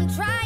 I'm trying,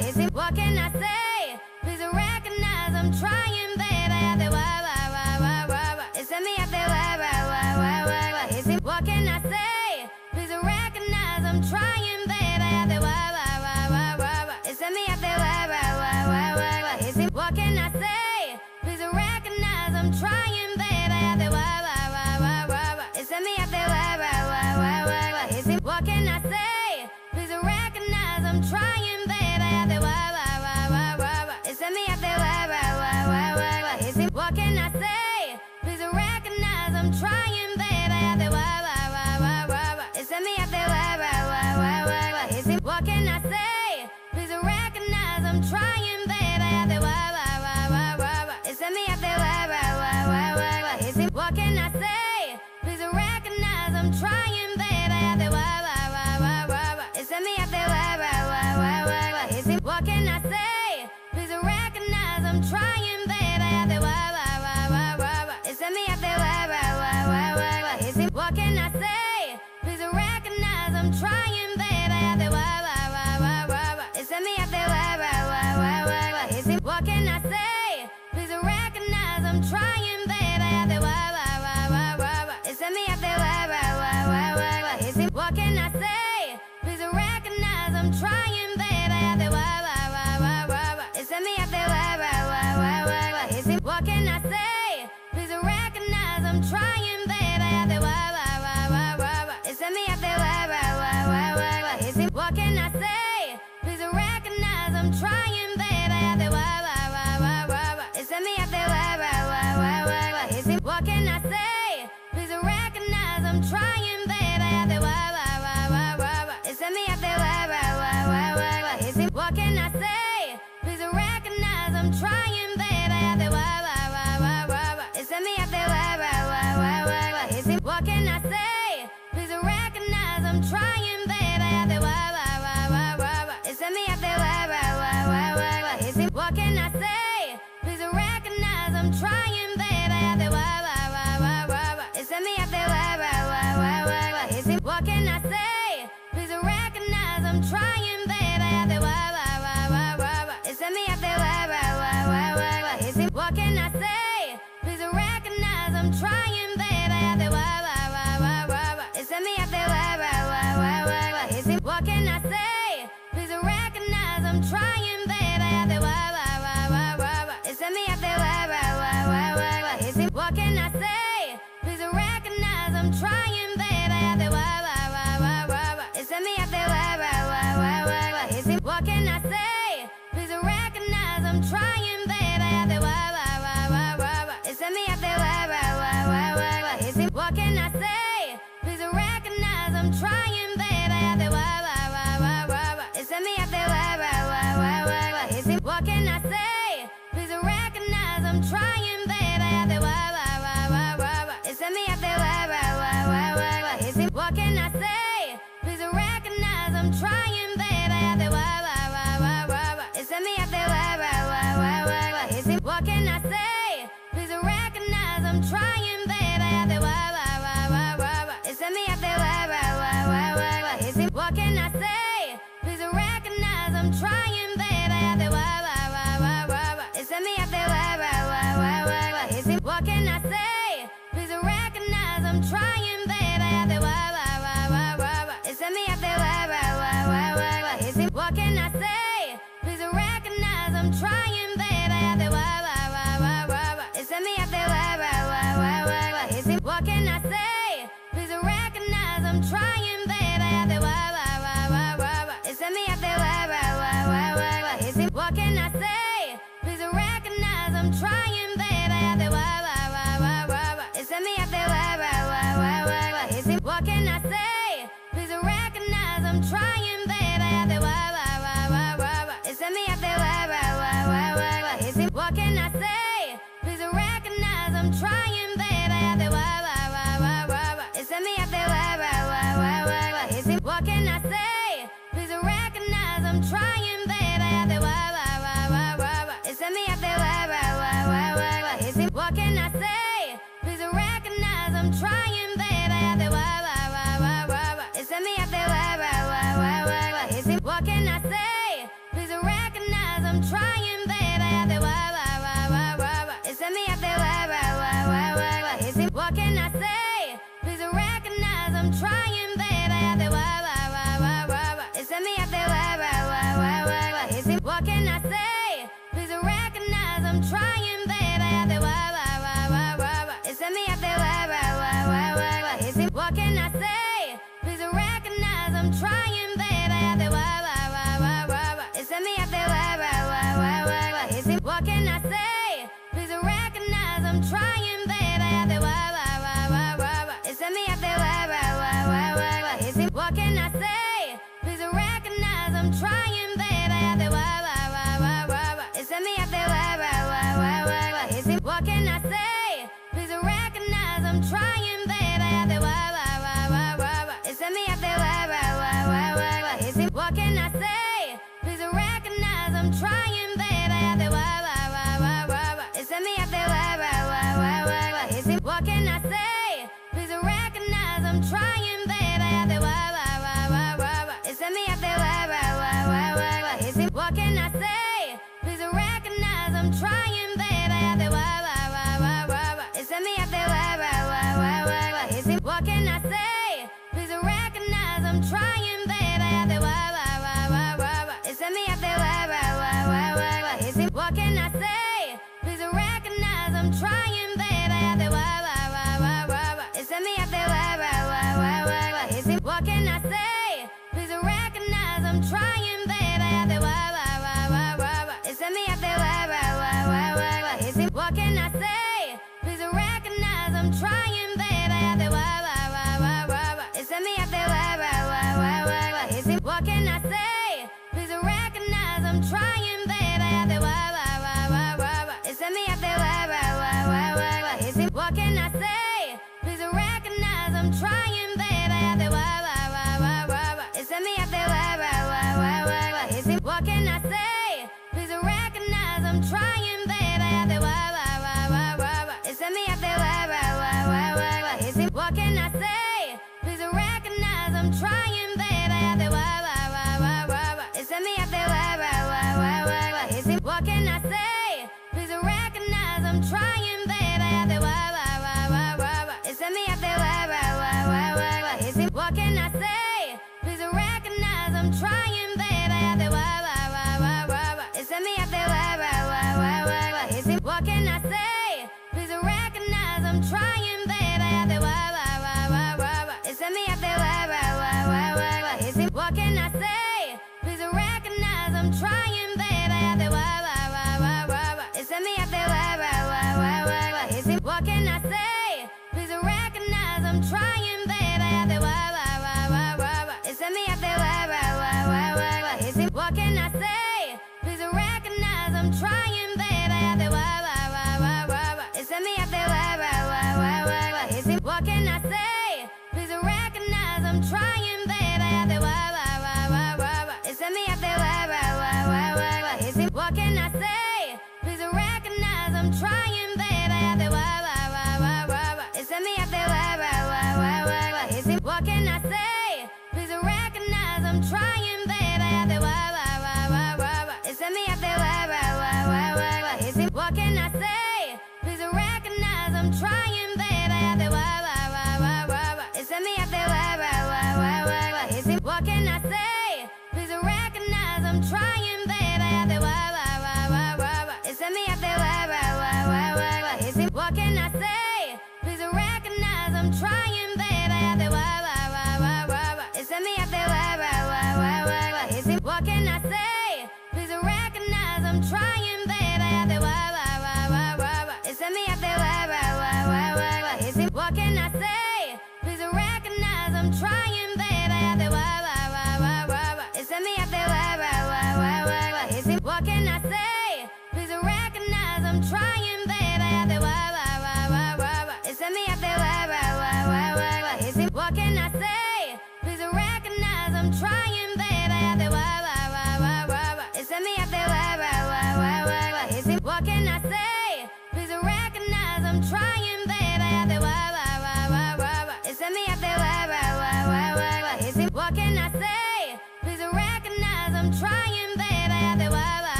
Is it walking?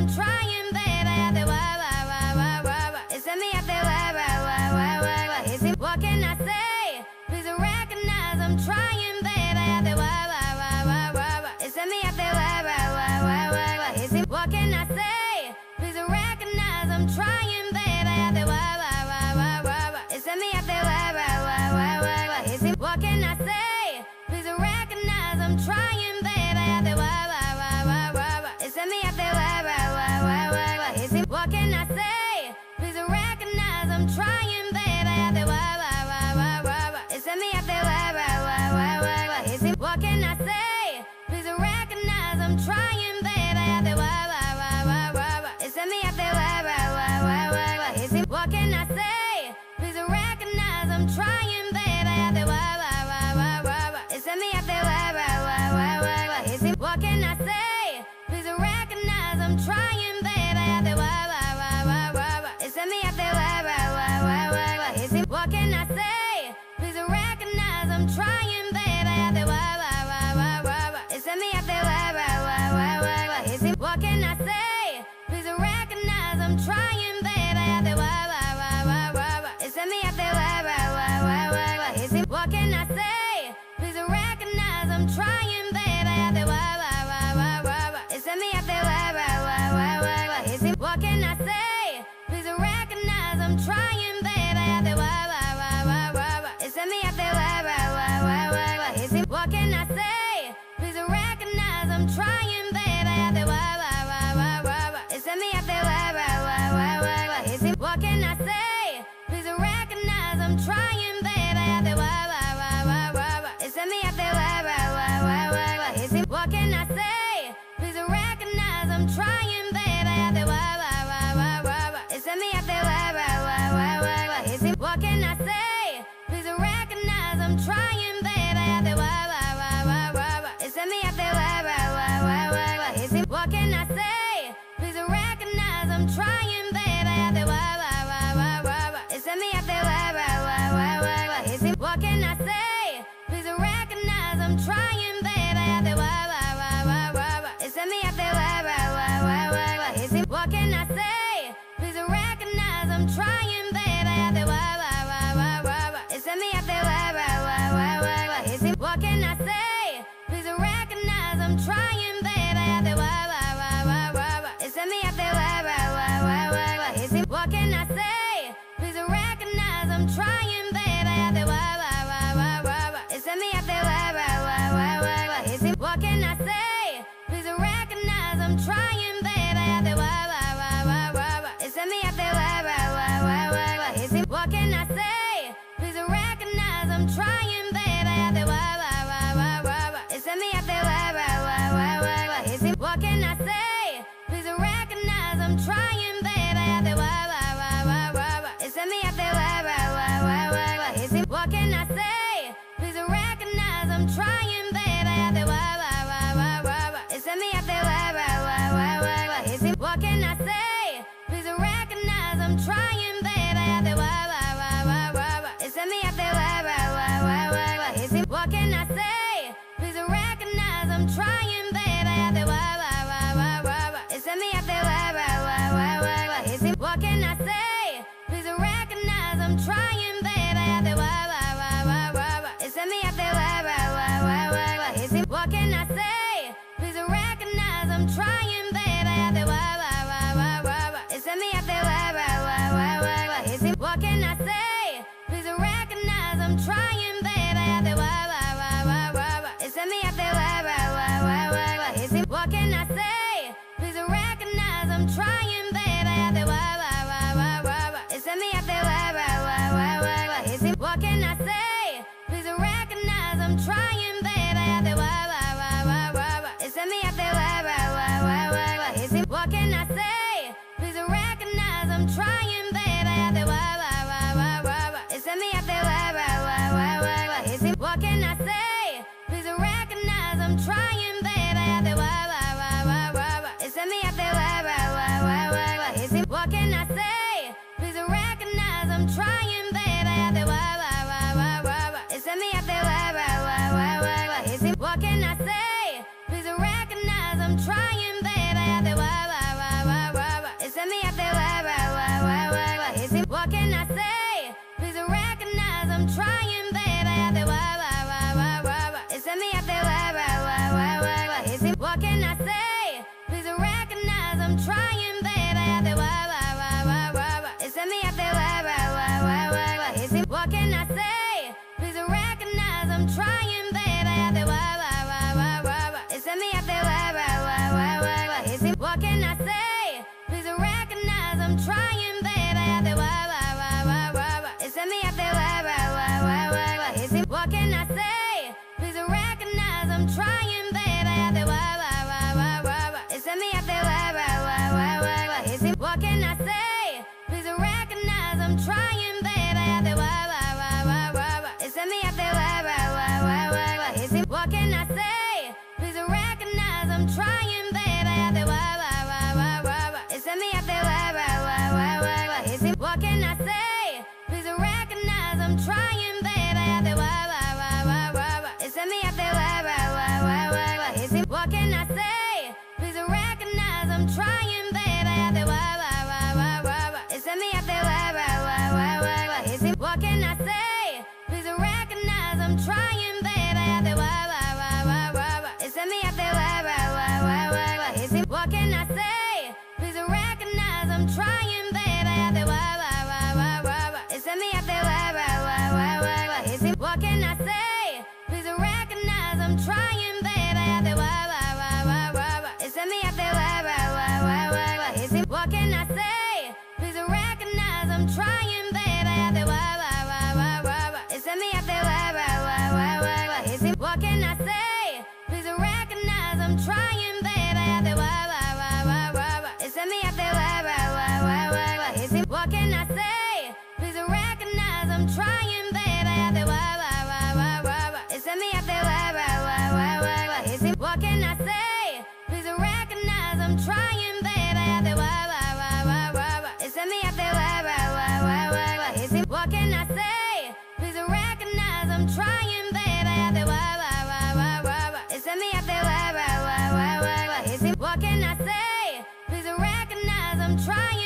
I'm trying, What can I say? I'm trying,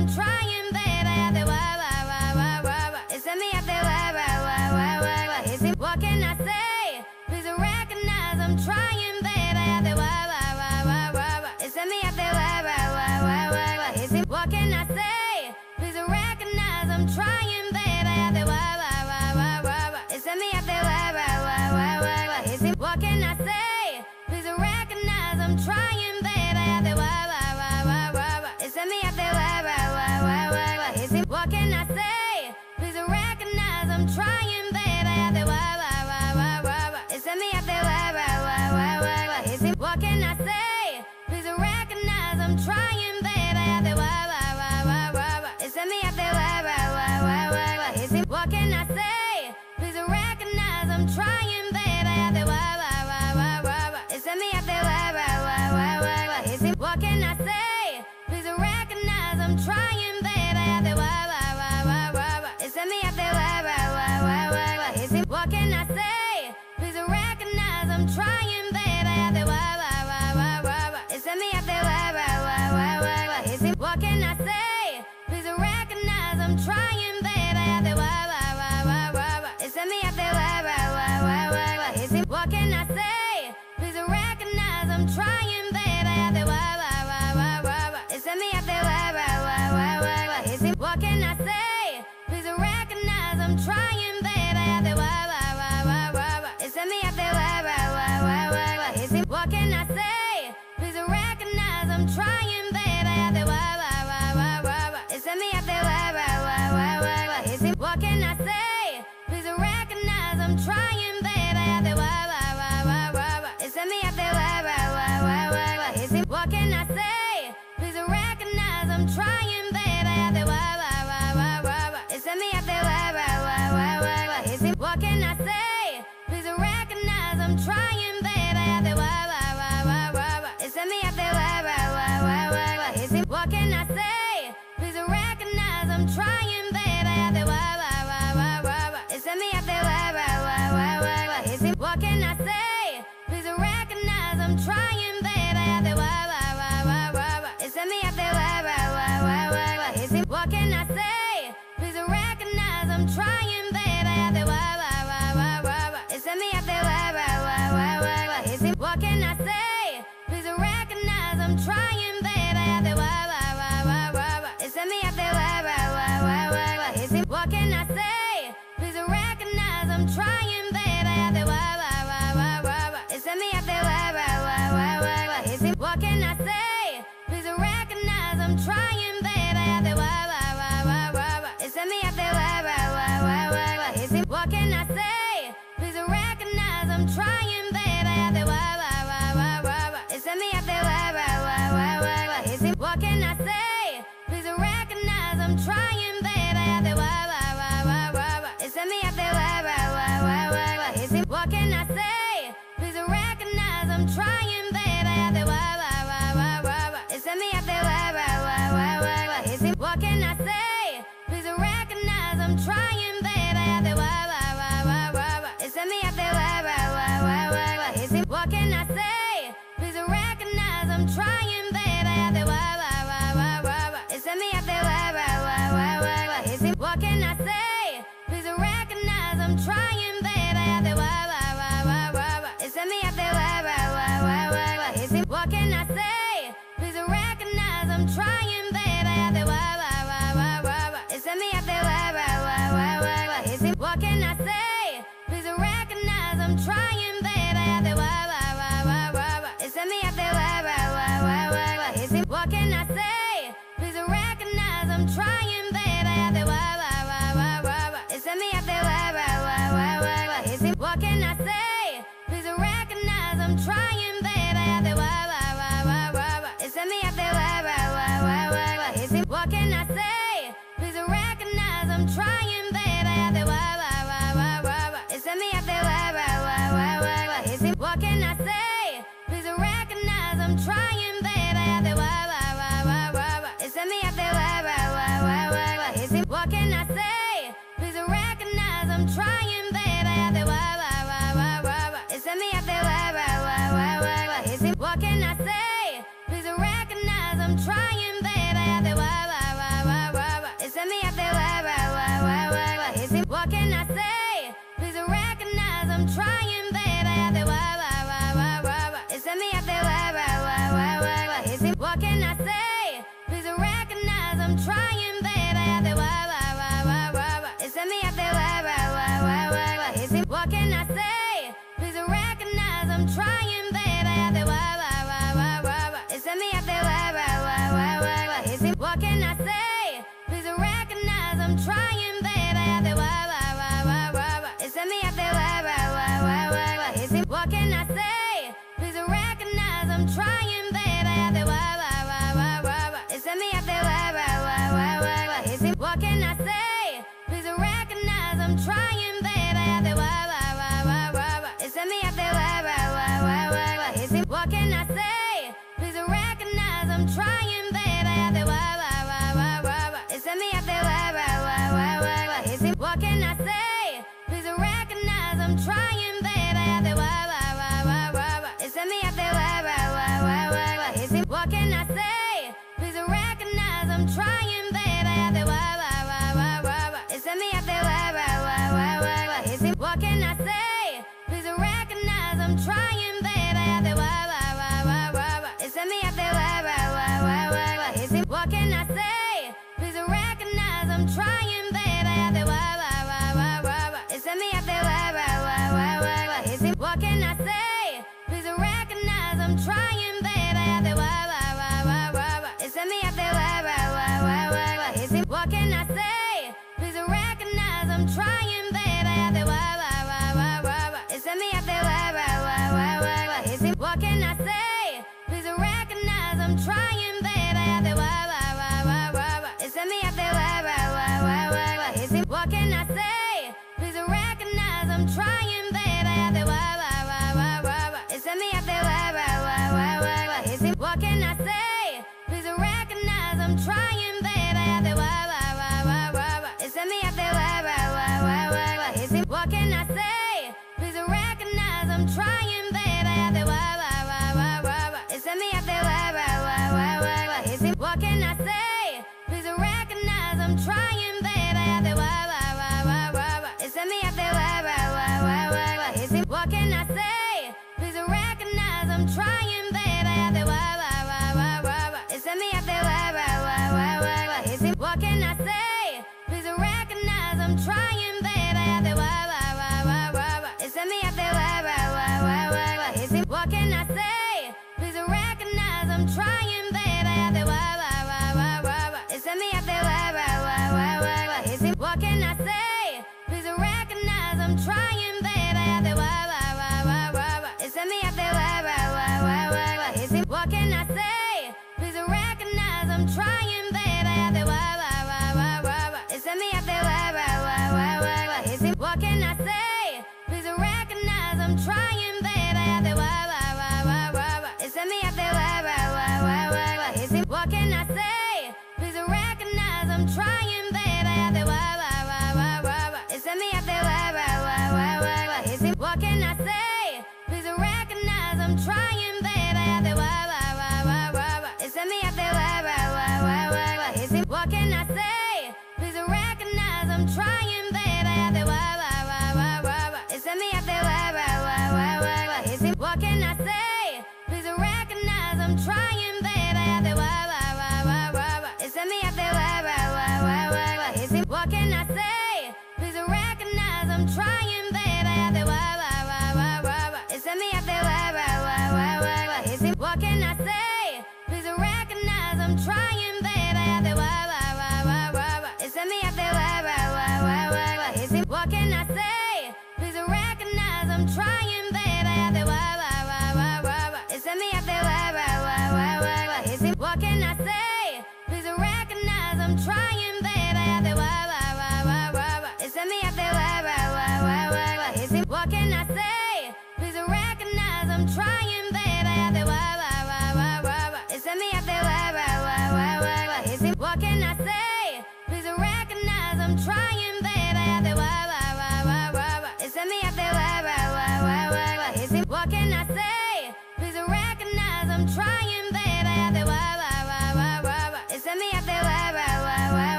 I'm trying,